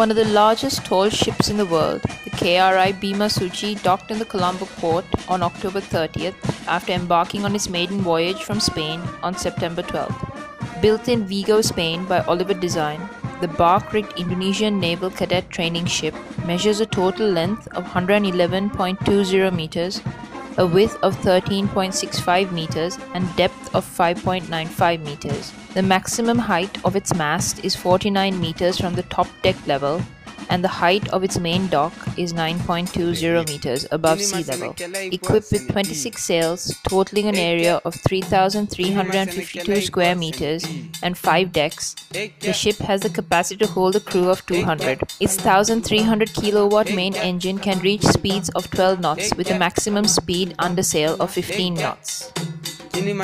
One of the largest tall ships in the world, the KRI Bima Suci docked in the Colombo port on October 30th after embarking on its maiden voyage from Spain on September 12th. Built in Vigo, Spain by Oliver Design, the bark-rigged Indonesian naval cadet training ship measures a total length of 111.20 meters a width of 13.65 meters and depth of 5.95 meters. The maximum height of its mast is 49 meters from the top deck level and the height of its main dock is 9.20 meters. above sea level. Equipped with 26 sails, totaling an area of 3,352 square meters. and 5 decks, the ship has the capacity to hold a crew of 200. Its 1,300 kilowatt main engine can reach speeds of 12 knots with a maximum speed under sail of 15 knots. Ini